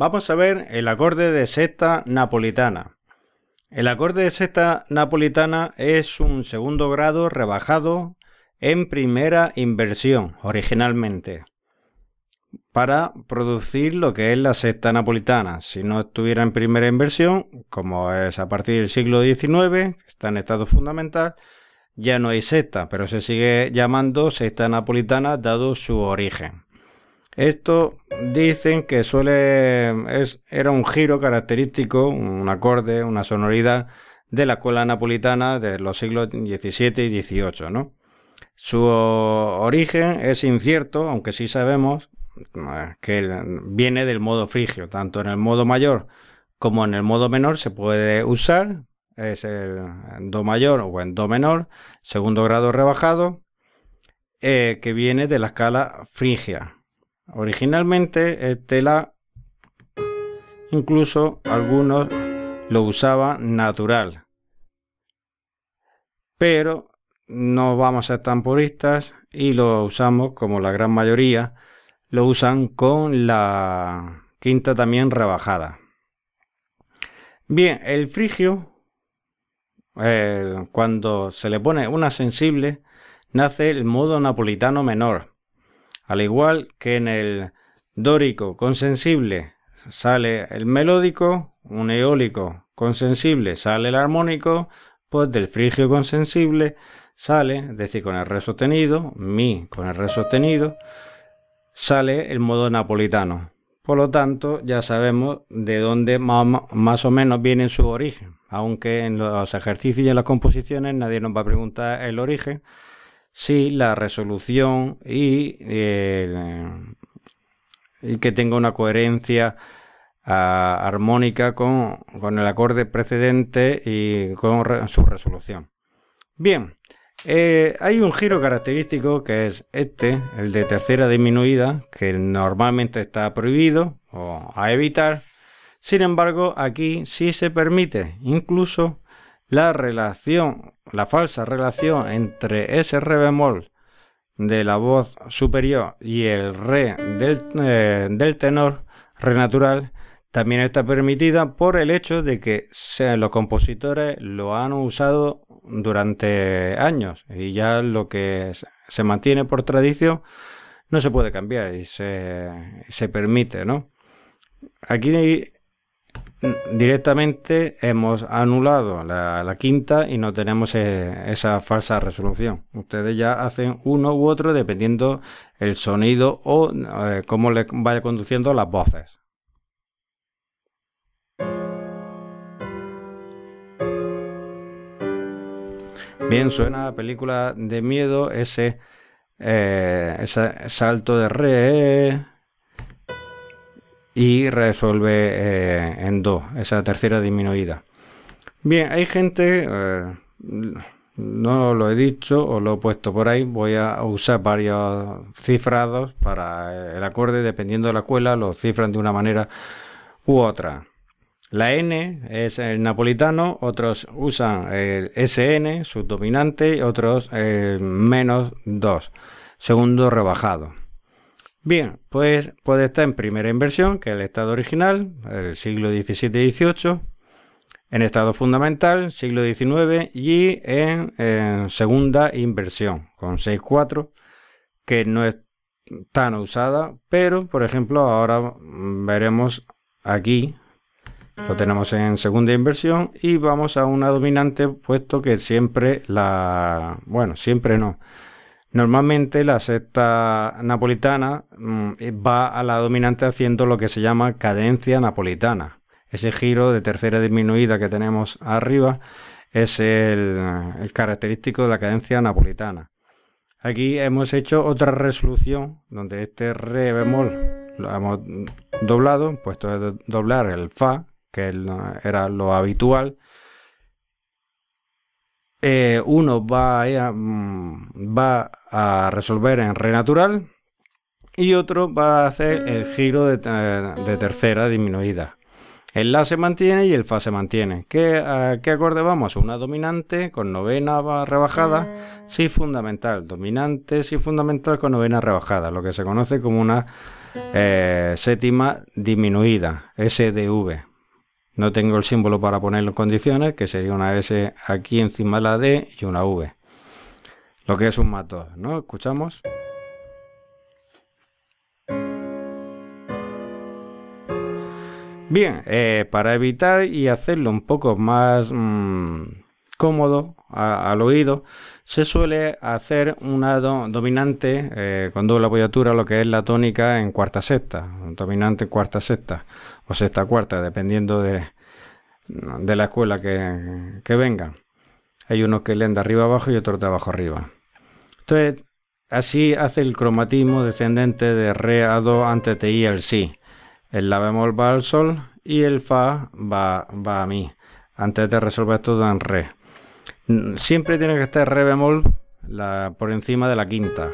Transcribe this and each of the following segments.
Vamos a ver el acorde de sexta napolitana. El acorde de sexta napolitana es un segundo grado rebajado en primera inversión originalmente para producir lo que es la sexta napolitana. Si no estuviera en primera inversión, como es a partir del siglo XIX, está en estado fundamental, ya no hay sexta, pero se sigue llamando sexta napolitana dado su origen. Esto dicen que suele es, era un giro característico, un acorde, una sonoridad de la escuela napolitana de los siglos XVII y XVIII, ¿no? Su origen es incierto, aunque sí sabemos eh, que viene del modo frigio, tanto en el modo mayor como en el modo menor se puede usar, es el do mayor o en do menor, segundo grado rebajado, eh, que viene de la escala frigia. Originalmente este la incluso algunos lo usaban natural. Pero no vamos a ser tan puristas y lo usamos como la gran mayoría lo usan con la quinta también rebajada. Bien, el frigio, eh, cuando se le pone una sensible, nace el modo napolitano menor. Al igual que en el dórico con sensible sale el melódico, un eólico con sensible sale el armónico, pues del frigio con sensible sale, es decir, con el re sostenido, mi con el re sostenido, sale el modo napolitano. Por lo tanto, ya sabemos de dónde más, o menos viene su origen. Aunque en los ejercicios y en las composiciones nadie nos va a preguntar el origen, si la resolución y, que tenga una coherencia ah, armónica con, con, el acorde precedente y con su resolución. Bien, eh, hay un giro característico que es este, el de tercera disminuida, que normalmente está prohibido o a evitar. Sin embargo, aquí sí se permite incluso la relación, la falsa relación entre ese re bemol de la voz superior y el re del, eh, tenor, re natural, también está permitida por el hecho de que los compositores lo han usado durante años y ya lo que se mantiene por tradición no se puede cambiar y se, permite, ¿no? Aquí directamente hemos anulado la, quinta y no tenemos eh, esa falsa resolución. Ustedes ya hacen uno u otro dependiendo el sonido o eh, cómo le vaya conduciendo las voces. Bien, suena película de miedo ese, eh, ese salto de re y resuelve eh, en do, esa tercera disminuida. Bien, hay gente, eh, no lo he dicho o lo he puesto por ahí, voy a usar varios cifrados para el acorde, dependiendo de la escuela, lo cifran de una manera u otra. La N es el napolitano, otros usan el SN, subdominante, otros menos 2, segundo rebajado. Bien, pues puede estar en primera inversión, que es el estado original, el siglo XVII y XVIII, en estado fundamental, siglo XIX, y en, en segunda inversión, con 6-4, que no es tan usada, pero por ejemplo ahora veremos aquí lo tenemos en segunda inversión y vamos a una dominante puesto que siempre la... bueno, siempre no. Normalmente la sexta napolitana mm, va a la dominante haciendo lo que se llama cadencia napolitana. Ese giro de tercera disminuida que tenemos arriba es el, el característico de la cadencia napolitana. Aquí hemos hecho otra resolución donde este re bemol lo hemos doblado, puesto de doblar el fa, que era lo habitual, eh, uno va a, mm, va a resolver en re natural y otro va a hacer el giro de, tercera disminuida. El La se mantiene y el Fa se mantiene. ¿Qué, a ¿Qué acorde vamos? Una dominante con novena rebajada, si fundamental. Dominante, si fundamental con novena rebajada, lo que se conoce como una eh, séptima disminuida, SDV. No tengo el símbolo para ponerlo en condiciones, que sería una S aquí encima de la D y una V. Lo que es un mato, ¿no? Escuchamos. Bien, eh, para evitar y hacerlo un poco más mm, cómodo al oído, se suele hacer una dominante eh, con doble apoyatura, lo que es la tónica en cuarta sexta, dominante en cuarta sexta o sexta cuarta, dependiendo de, de la escuela que, que venga. Hay unos que leen de arriba abajo y otros de abajo arriba. Entonces, así hace el cromatismo descendente de re a do antes de ir al si. El la bemol va al sol y el fa va, va a mi. Antes de resolver todo en re. Siempre tiene que estar re bemol la, por encima de la quinta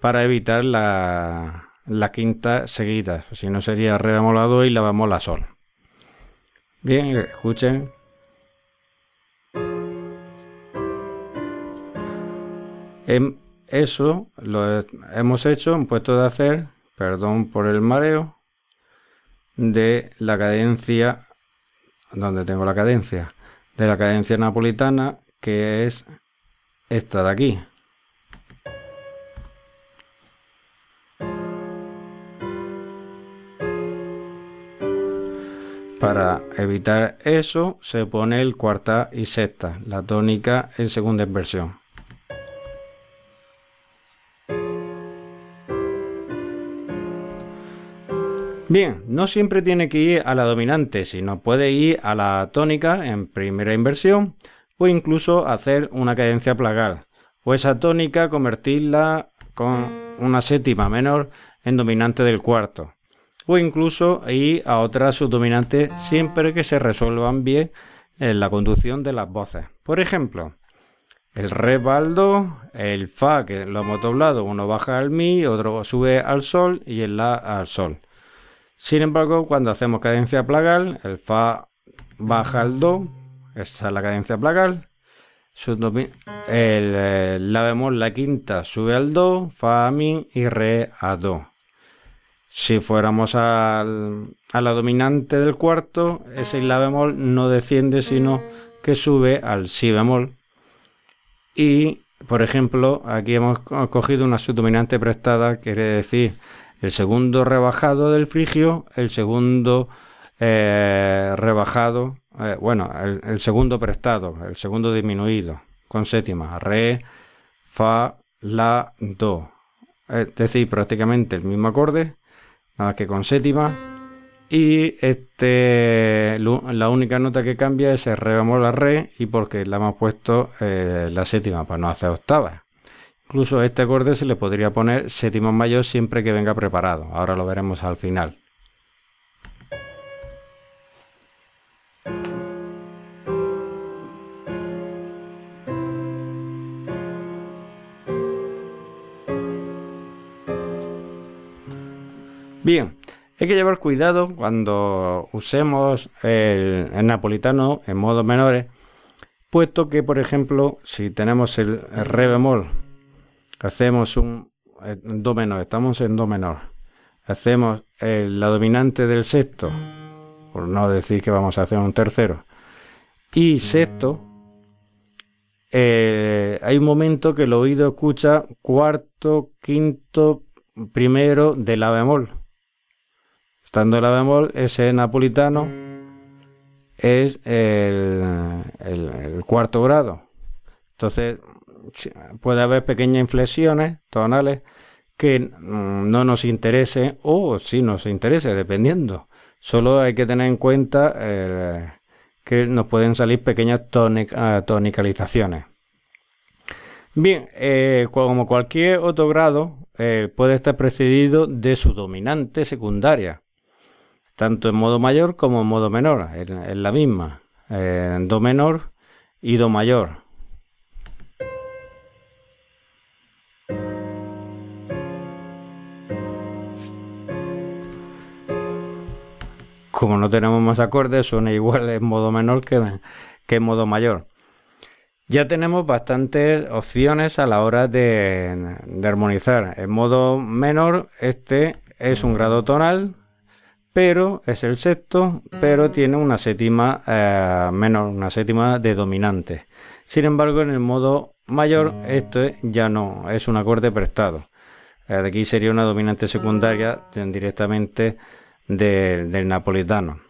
para evitar la, quinta seguida. Si no sería re bemol a y la bemol a sol. Bien, escuchen. Em, eso lo hemos hecho, en puesto de hacer, perdón por el mareo, de la cadencia, donde tengo la cadencia, de la cadencia napolitana, que es esta de aquí. Para evitar eso se pone el cuarta y sexta, la tónica en segunda inversión. Bien, no siempre tiene que ir a la dominante, sino puede ir a la tónica en primera inversión o incluso hacer una cadencia plagal o esa tónica convertirla con una séptima menor en dominante del cuarto o incluso ir a otra subdominante siempre que se resuelvan bien en la conducción de las voces. Por ejemplo, el re baldo, el fa que lo hemos doblado, uno baja al mi, otro sube al sol y el la al sol. Sin embargo, cuando hacemos cadencia plagal, el Fa baja al Do, esa es la cadencia plagal. El, la bemol, la quinta, sube al Do, Fa Mi y Re a Do. Si fuéramos a la dominante del cuarto, ese La bemol no desciende, sino que sube al Si bemol. Y, por ejemplo, aquí hemos cogido una subdominante prestada, quiere decir el segundo rebajado del frigio, el segundo eh, rebajado, eh, bueno, el, segundo prestado, el segundo disminuido, con séptima, re, fa, la, do. Es decir, prácticamente el mismo acorde, nada que con séptima. Y este, la única nota que cambia es el re bemol a re y porque le hemos puesto eh, la séptima para no hacer octavas. Incluso a este acorde se le podría poner séptima mayor siempre que venga preparado. Ahora lo veremos al final. Hay que llevar cuidado cuando usemos el, napolitano en modo menores, puesto que, por ejemplo, si tenemos el re bemol hacemos un eh, do menor, estamos en do menor, hacemos la dominante del sexto, por no decir que vamos a hacer un tercero, y sexto, eh, hay un momento que el oído escucha cuarto, quinto, primero de la bemol. Estando la bemol, ese napolitano es el, cuarto grado. Entonces, puede haber pequeñas inflexiones tonales que mm, no nos interese o sí nos interese, dependiendo. Solo hay que tener en cuenta que nos pueden salir pequeñas ah, tonicalizaciones. Bien, eh, como cualquier otro grado, eh, puede estar precedido de su dominante secundaria, tanto en modo mayor como en modo menor, en, la misma, do menor y do mayor. como no tenemos más acordes, suena igual en modo menor que, que en modo mayor. Ya tenemos bastantes opciones a la hora de, armonizar. En modo menor, este es un grado tonal, pero es el sexto, pero tiene una séptima eh, menor, una séptima de dominante. Sin embargo, en el modo mayor, este ya no, es un acorde prestado. Eh, aquí sería una dominante secundaria directamente del napolitano.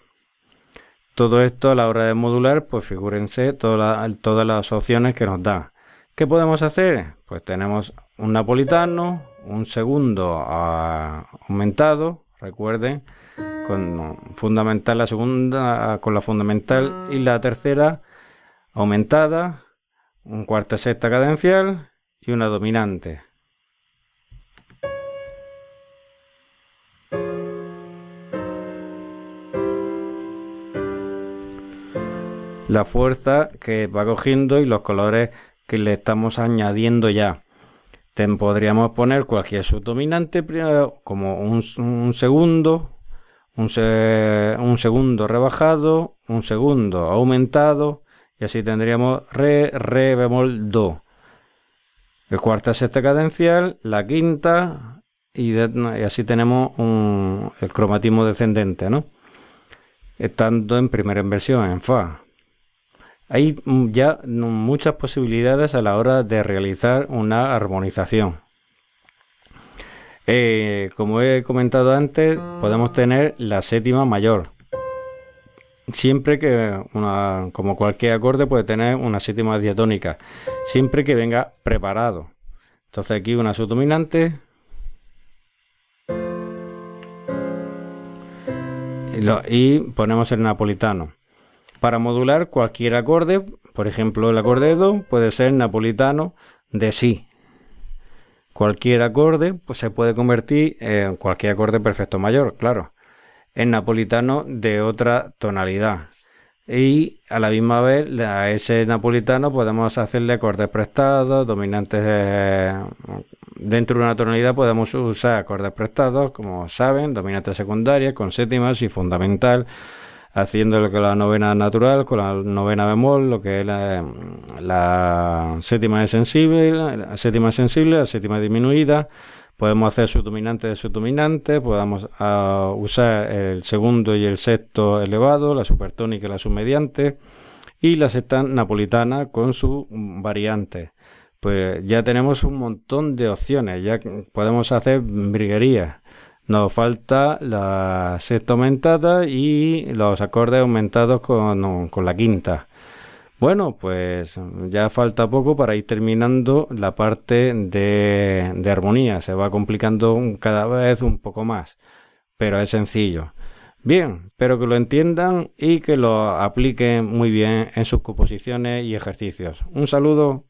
Todo esto a la hora de modular, pues figúrense todas las opciones que nos da. ¿Qué podemos hacer? Pues tenemos un napolitano, un segundo ah, aumentado, recuerden, con fundamental la segunda, con la fundamental y la tercera aumentada, un cuarta sexta cadencial y una dominante. la fuerza que va cogiendo y los colores que le estamos añadiendo ya. podríamos poner cualquier subdominante como un, segundo, un, un, segundo rebajado, un segundo aumentado y así tendríamos re, re bemol, do. El cuarta sexta cadencial, la quinta y, así tenemos el cromatismo descendente, ¿no? Estando en primera inversión en fa. Hay ya muchas posibilidades a la hora de realizar una armonización. Eh, como he comentado antes, podemos tener la séptima mayor. Siempre que, como cualquier acorde, puede tener una séptima diatónica. Siempre que venga preparado. Entonces aquí una subdominante. y ponemos el napolitano. Para modular cualquier acorde, por ejemplo el acorde de Do puede ser napolitano de Si. Cualquier acorde pues, se puede convertir en cualquier acorde perfecto mayor, claro, en napolitano de otra tonalidad. Y a la misma vez a ese napolitano podemos hacerle acordes prestados, dominantes dentro de una tonalidad podemos usar acordes prestados, como saben, dominantes secundarias con séptimas y fundamental haciendo que la novena natural con la novena bemol, lo que es la, séptima sensible, la séptima sensible, séptima disminuida. Podemos hacer subdominante de subdominante, podemos ah, usar el segundo y el sexto elevado, la supertónica y la submediante, y la sexta napolitana con su variante. Pues ya tenemos un montón de opciones, ya podemos hacer briguerías. Nos falta la sexta aumentada y los acordes aumentados con, la quinta. Bueno, pues ya falta poco para ir terminando la parte de, de, armonía. Se va complicando cada vez un poco más, pero es sencillo. Bien, espero que lo entiendan y que lo apliquen muy bien en sus composiciones y ejercicios. Un saludo.